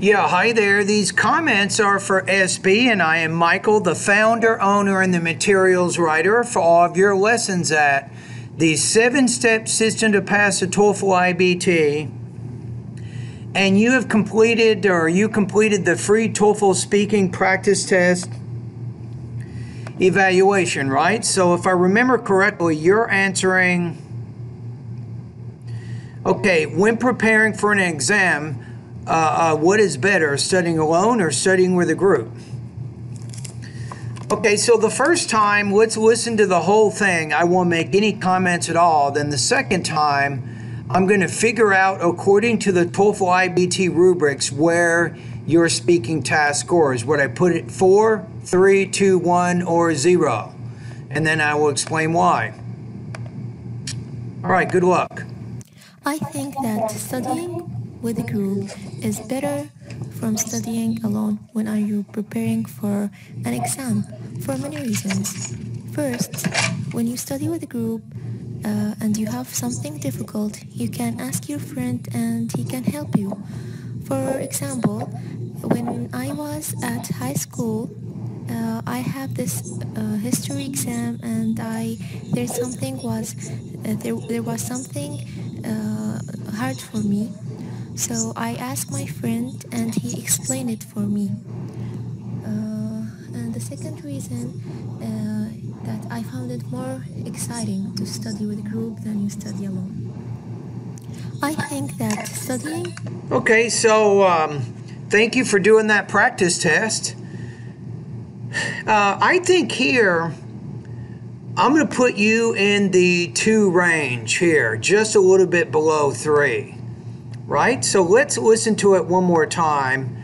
Yeah, hi there. These comments are for SB, and I am Michael, the founder, owner, and the materials writer for all of your lessons at the seven step system to pass the TOEFL IBT. And you have completed, or you completed the free TOEFL speaking practice test evaluation, right? So if I remember correctly, you're answering. Okay, when preparing for an exam, uh, uh, what is better, studying alone or studying with a group? Okay, so the first time, let's listen to the whole thing. I won't make any comments at all. Then the second time, I'm going to figure out, according to the TOEFL IBT rubrics, where your speaking task scores. Would I put it four, three, two, one, or zero? And then I will explain why. All right, good luck. I think that studying with a group is better from studying alone when are you preparing for an exam for many reasons. First, when you study with a group uh, and you have something difficult, you can ask your friend and he can help you. For example, when I was at high school, uh, I have this uh, history exam and I there something was uh, there there was something uh, hard for me so I asked my friend and he explained it for me. Uh, and the second reason uh, that I found it more exciting to study with a group than you study alone. I think that studying... Okay, so um, thank you for doing that practice test. Uh, I think here, I'm going to put you in the two range here, just a little bit below three right? So let's listen to it one more time.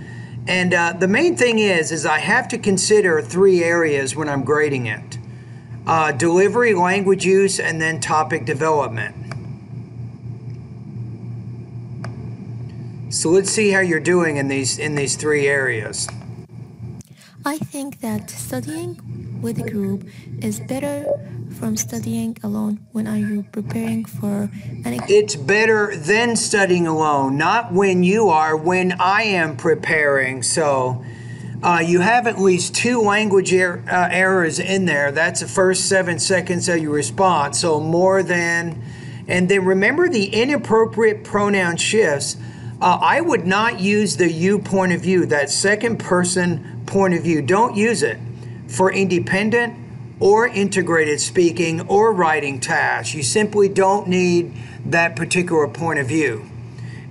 And uh, the main thing is, is I have to consider three areas when I'm grading it. Uh, delivery, language use, and then topic development. So let's see how you're doing in these in these three areas. I think that studying with a group is better from studying alone when are you preparing for an It's better than studying alone, not when you are, when I am preparing. So uh, you have at least two language er uh, errors in there. That's the first seven seconds of your response. So more than, and then remember the inappropriate pronoun shifts. Uh, I would not use the you point of view, that second person point of view. Don't use it for independent or integrated speaking or writing tasks. You simply don't need that particular point of view.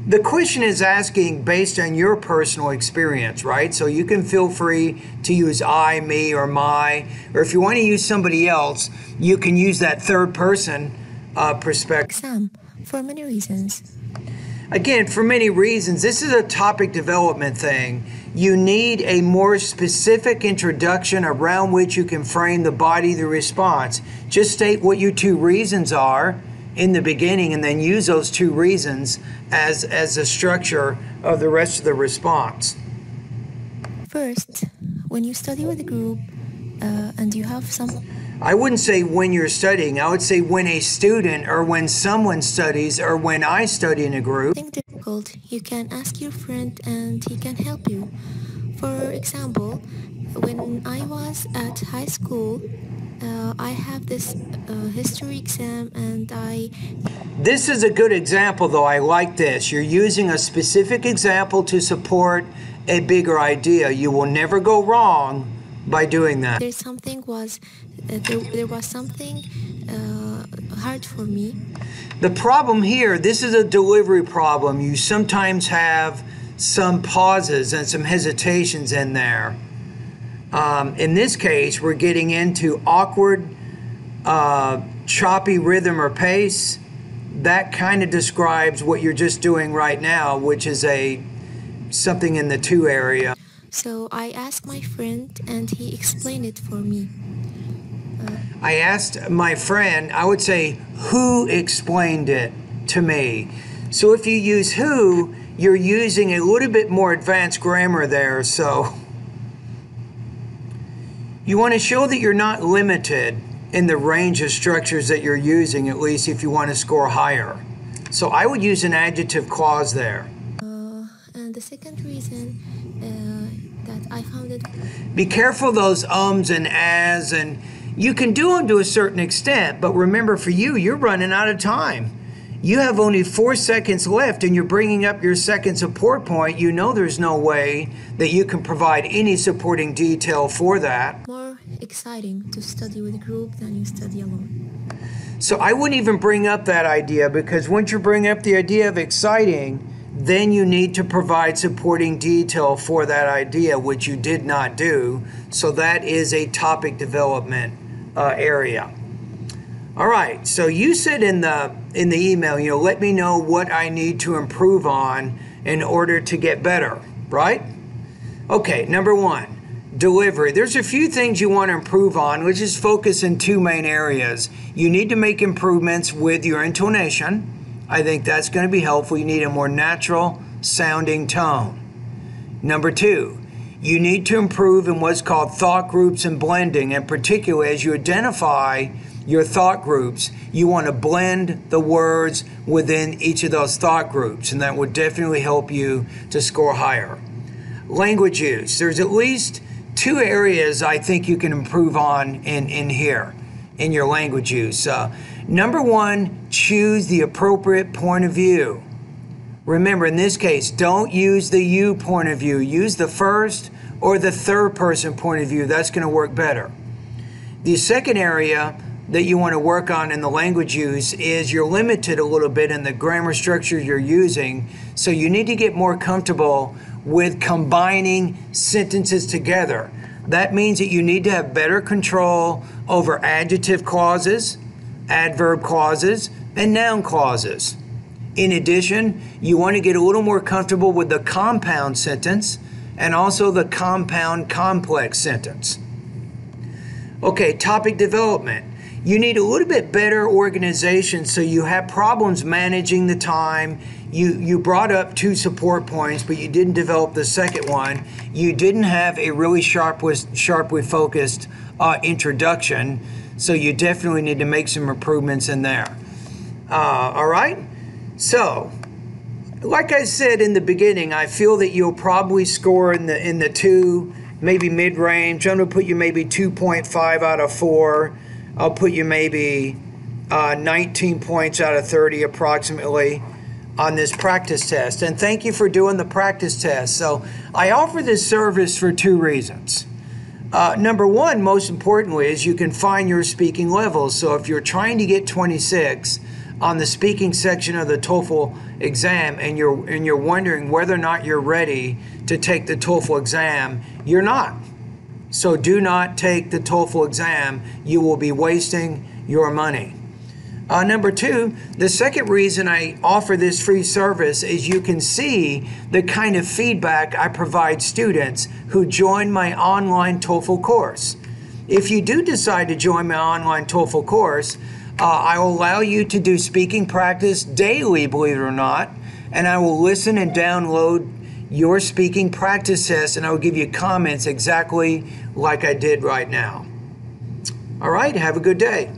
The question is asking based on your personal experience, right? So you can feel free to use I, me, or my, or if you want to use somebody else, you can use that third person uh, perspective. Some, for many reasons. Again, for many reasons, this is a topic development thing you need a more specific introduction around which you can frame the body the response. Just state what your two reasons are in the beginning and then use those two reasons as, as the structure of the rest of the response. First, when you study with a group uh, and you have some I wouldn't say when you're studying. I would say when a student or when someone studies or when I study in a group. Something difficult, you can ask your friend and he can help you. For example, when I was at high school, uh, I have this uh, history exam and I... This is a good example though, I like this. You're using a specific example to support a bigger idea. You will never go wrong by doing that. There's something was uh, there, there was something uh, hard for me. The problem here, this is a delivery problem. You sometimes have some pauses and some hesitations in there. Um, in this case, we're getting into awkward, uh, choppy rhythm or pace. That kind of describes what you're just doing right now, which is a something in the two area. So I asked my friend and he explained it for me. Uh, I asked my friend, I would say, who explained it to me? So if you use who, you're using a little bit more advanced grammar there. So you want to show that you're not limited in the range of structures that you're using, at least if you want to score higher. So I would use an adjective clause there And the second reason uh, that I found it Be careful those ums and ahs, and you can do them to a certain extent, but remember for you, you're running out of time. You have only four seconds left, and you're bringing up your second support point. You know there's no way that you can provide any supporting detail for that. more exciting to study with a group than you study alone. So I wouldn't even bring up that idea because once you bring up the idea of exciting, then you need to provide supporting detail for that idea, which you did not do. So that is a topic development uh, area. All right. So you said in the in the email, you know, let me know what I need to improve on in order to get better, right? Okay, number one, delivery. There's a few things you want to improve on, which is focus in two main areas. You need to make improvements with your intonation. I think that's going to be helpful. You need a more natural sounding tone. Number two, you need to improve in what's called thought groups and blending. And particularly as you identify your thought groups, you want to blend the words within each of those thought groups, and that would definitely help you to score higher. Language use. There's at least two areas I think you can improve on in, in here in your language use. Uh, number one, choose the appropriate point of view. Remember, in this case, don't use the you point of view. Use the first or the third person point of view. That's going to work better. The second area that you want to work on in the language use is you're limited a little bit in the grammar structure you're using. So you need to get more comfortable with combining sentences together. That means that you need to have better control over adjective clauses, adverb clauses, and noun clauses. In addition, you want to get a little more comfortable with the compound sentence and also the compound complex sentence. Okay, topic development. You need a little bit better organization so you have problems managing the time. You, you brought up two support points, but you didn't develop the second one. You didn't have a really sharp, with sharply focused uh, introduction, so you definitely need to make some improvements in there. Uh, all right? So, like I said in the beginning, I feel that you'll probably score in the in the two, maybe mid range. I'm gonna put you maybe 2.5 out of four. I'll put you maybe uh, 19 points out of 30 approximately on this practice test. And thank you for doing the practice test. So I offer this service for two reasons. Uh, number one, most importantly, is you can find your speaking levels. So if you're trying to get 26 on the speaking section of the TOEFL exam and you're and you're wondering whether or not you're ready to take the TOEFL exam, you're not. So do not take the TOEFL exam. You will be wasting your money. Uh, number two, the second reason I offer this free service is you can see the kind of feedback I provide students who join my online TOEFL course. If you do decide to join my online TOEFL course, uh, I will allow you to do speaking practice daily, believe it or not, and I will listen and download your speaking practice test and I will give you comments exactly like I did right now. All right, have a good day.